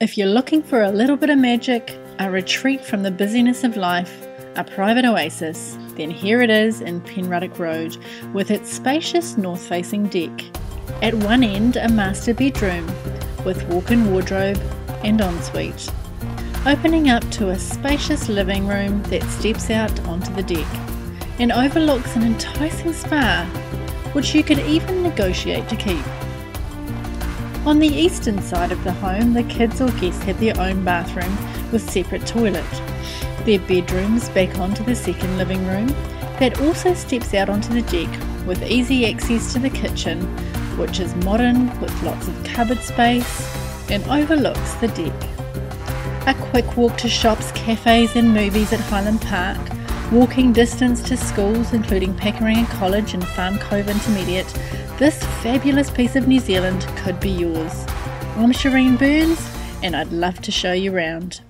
If you're looking for a little bit of magic, a retreat from the busyness of life, a private oasis, then here it is in Penruddocke Road with its spacious north facing deck. At one end, a master bedroom with walk in wardrobe and ensuite, opening up to a spacious living room that steps out onto the deck and overlooks an enticing spa, which you could even negotiate to keep. On the eastern side of the home, the kids or guests have their own bathroom with separate toilet. Their bedrooms back onto the second living room that also steps out onto the deck with easy access to the kitchen, which is modern with lots of cupboard space and overlooks the deck. A quick walk to shops, cafes, and movies at Highland Park, walking distance to schools including Pakuranga College and Farm Cove Intermediate, this fabulous piece of New Zealand could be yours. I'm Sharine Burns and I'd love to show you around.